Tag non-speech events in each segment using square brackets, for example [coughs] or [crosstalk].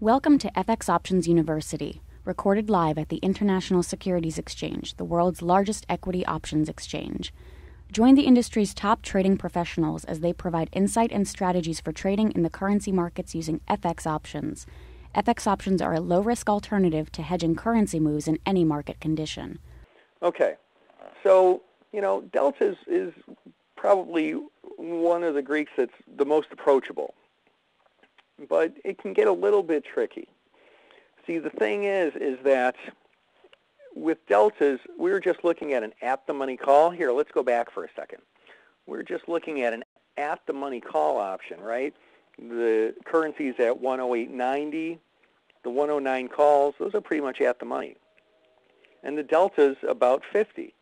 Welcome to FX Options University, recorded live at the International Securities Exchange, the world's largest equity options exchange. Join the industry's top trading professionals as they provide insight and strategies for trading in the currency markets using FX options. FX options are a low risk alternative to hedging currency moves in any market condition. Okay, so, you know, delta is, is probably one of the Greeks that's the most approachable but it can get a little bit tricky. See, the thing is, is that with deltas, we are just looking at an at-the-money call. Here, let's go back for a second. We're just looking at an at-the-money call option, right? The currency is at 108.90. The 109 calls, those are pretty much at the money. And the delta's about 50.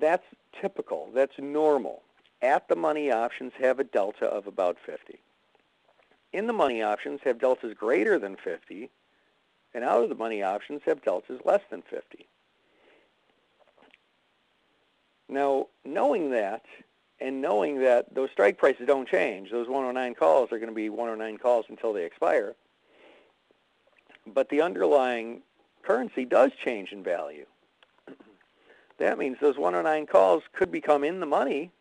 That's typical. That's normal at the money options have a delta of about 50. In the money options have deltas greater than 50, and out of the money options have deltas less than 50. Now, knowing that, and knowing that those strike prices don't change, those 109 calls are going to be 109 calls until they expire, but the underlying currency does change in value. [clears throat] that means those 109 calls could become in the money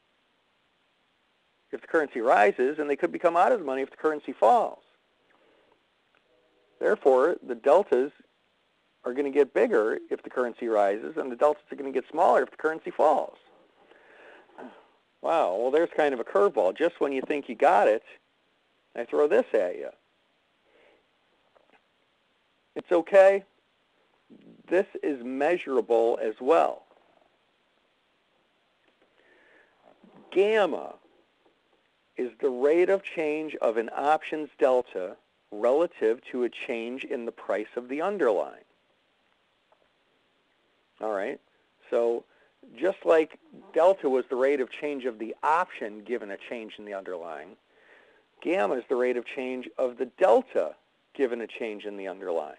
if the currency rises, and they could become out of the money if the currency falls. Therefore, the deltas are going to get bigger if the currency rises, and the deltas are going to get smaller if the currency falls. Wow, well, there's kind of a curveball. Just when you think you got it, I throw this at you. It's okay. This is measurable as well. Gamma is the rate of change of an options delta relative to a change in the price of the underlying. All right, so just like delta was the rate of change of the option given a change in the underlying, gamma is the rate of change of the delta given a change in the underlying.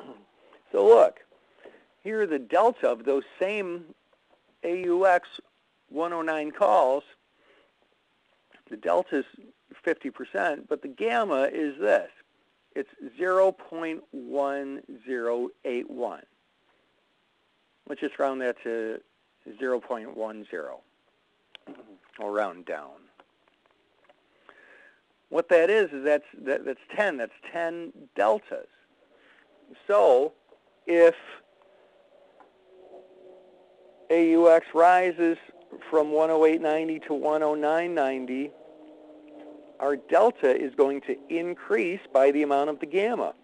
[clears throat] So look, here are the delta of those same AUX 109 calls the delta is 50%, but the gamma is this. It's 0.1081. Let's just round that to 0.10 or round down. What that is is that's that, that's 10. That's 10 deltas. So if AUX rises from 108.90 to 109.90, our delta is going to increase by the amount of the gamma.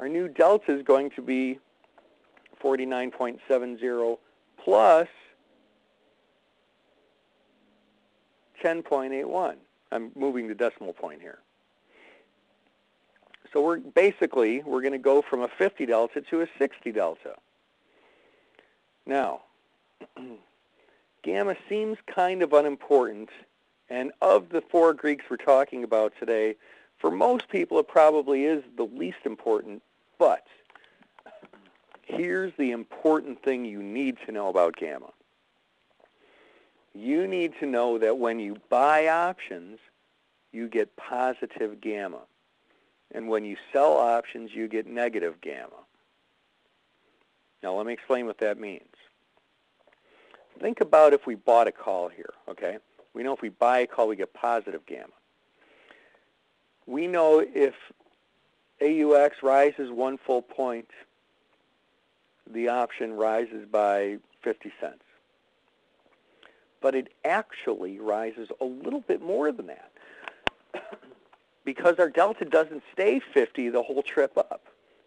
Our new delta is going to be 49.70 plus 10.81. I'm moving the decimal point here. So we're basically, we're going to go from a 50 delta to a 60 delta. Now, [clears throat] gamma seems kind of unimportant and of the four Greeks we're talking about today, for most people it probably is the least important, but here's the important thing you need to know about gamma. You need to know that when you buy options, you get positive gamma. And when you sell options, you get negative gamma. Now let me explain what that means. Think about if we bought a call here, okay? We know if we buy a call, we get positive gamma. We know if AUX rises one full point, the option rises by 50 cents. But it actually rises a little bit more than that [coughs] because our delta doesn't stay 50 the whole trip up.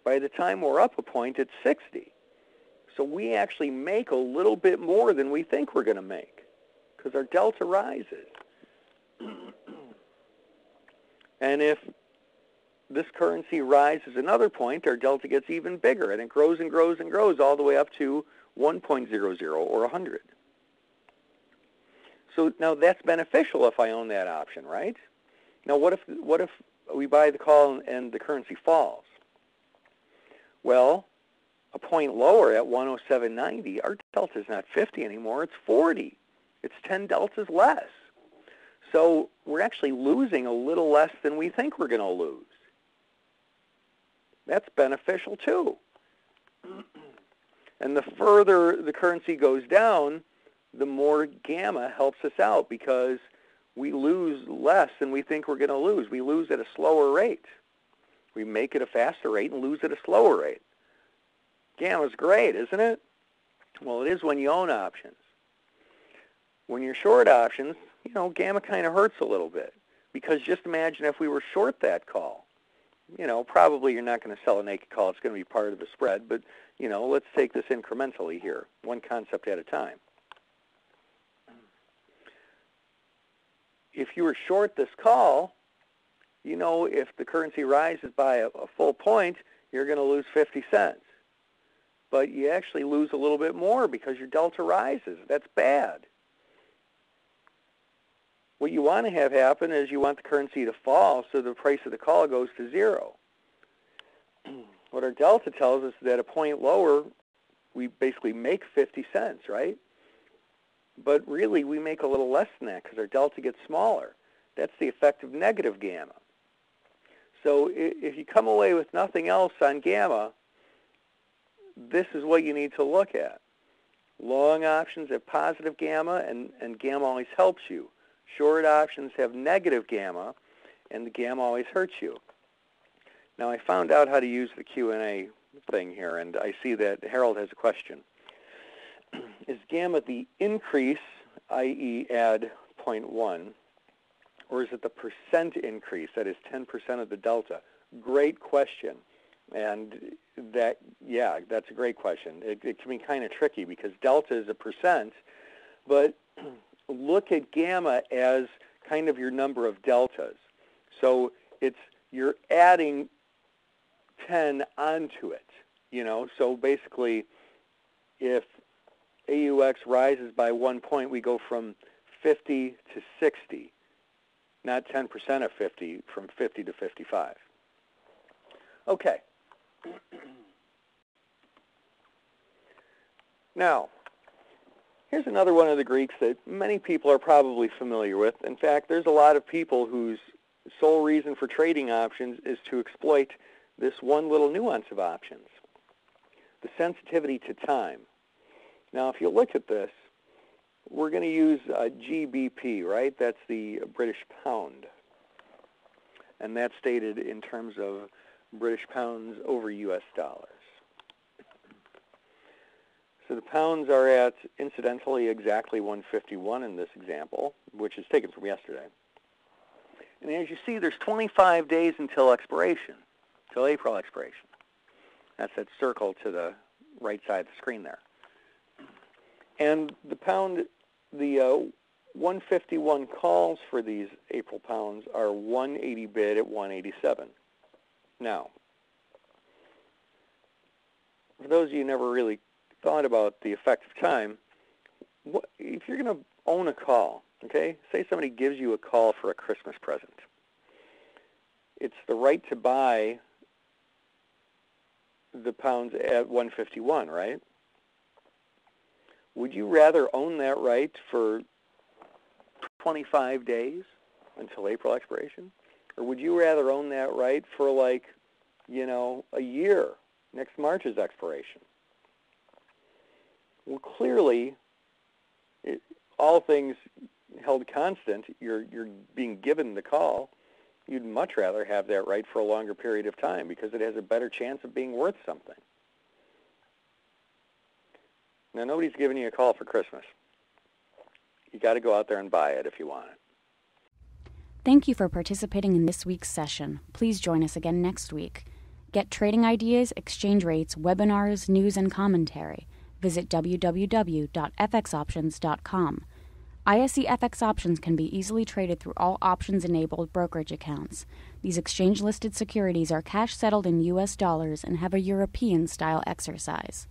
By the time we're up a point, it's 60. So we actually make a little bit more than we think we're going to make because our delta rises. [clears throat] and if this currency rises another point, our delta gets even bigger, and it grows and grows and grows all the way up to 1.00 or 100. So now that's beneficial if I own that option, right? Now what if, what if we buy the call and the currency falls? Well, a point lower at 107.90, our delta is not 50 anymore, it's 40. It's 10 deltas less. So we're actually losing a little less than we think we're going to lose. That's beneficial too. And the further the currency goes down, the more gamma helps us out because we lose less than we think we're going to lose. We lose at a slower rate. We make it a faster rate and lose at a slower rate. Gamma's great, isn't it? Well, it is when you own options. When you're short options, you know, gamma kind of hurts a little bit because just imagine if we were short that call. You know, probably you're not going to sell a naked call. It's going to be part of the spread, but, you know, let's take this incrementally here, one concept at a time. If you were short this call, you know if the currency rises by a, a full point, you're going to lose 50 cents. But you actually lose a little bit more because your delta rises. That's bad. What you want to have happen is you want the currency to fall so the price of the call goes to zero. [clears throat] what our delta tells us is that a point lower, we basically make 50 cents, right? But really, we make a little less than that because our delta gets smaller. That's the effect of negative gamma. So if you come away with nothing else on gamma, this is what you need to look at. Long options have positive gamma, and, and gamma always helps you. Short options have negative gamma, and the gamma always hurts you. Now, I found out how to use the Q&A thing here, and I see that Harold has a question. [clears throat] is gamma the increase, i.e. add 0.1, or is it the percent increase, that is 10% of the delta? Great question. And that, yeah, that's a great question. It, it can be kind of tricky because delta is a percent, but [clears throat] look at gamma as kind of your number of deltas. So it's you're adding 10 onto it, you know. So basically, if AUX rises by one point, we go from 50 to 60, not 10% of 50, from 50 to 55. Okay. [clears throat] Now, here's another one of the Greeks that many people are probably familiar with. In fact, there's a lot of people whose sole reason for trading options is to exploit this one little nuance of options, the sensitivity to time. Now, if you look at this, we're going to use uh, GBP, right? That's the British pound. And that's stated in terms of British pounds over U.S. dollars. So the pounds are at, incidentally, exactly 151 in this example, which is taken from yesterday. And as you see, there's 25 days until expiration, till April expiration. That's that circle to the right side of the screen there. And the pound, the uh, 151 calls for these April pounds are 180 bid at 187. Now, for those of you who never really thought about the effect of time, what, if you're going to own a call, okay, say somebody gives you a call for a Christmas present, it's the right to buy the pounds at 151, right? Would you rather own that right for 25 days until April expiration? Or would you rather own that right for like, you know, a year, next March's expiration? Well, clearly, it, all things held constant, you're, you're being given the call. You'd much rather have that right for a longer period of time because it has a better chance of being worth something. Now, nobody's giving you a call for Christmas. You got to go out there and buy it if you want it. Thank you for participating in this week's session. Please join us again next week. Get trading ideas, exchange rates, webinars, news, and commentary. Visit www.fxoptions.com. ISE FX options can be easily traded through all options-enabled brokerage accounts. These exchange-listed securities are cash settled in U.S. dollars and have a European-style exercise.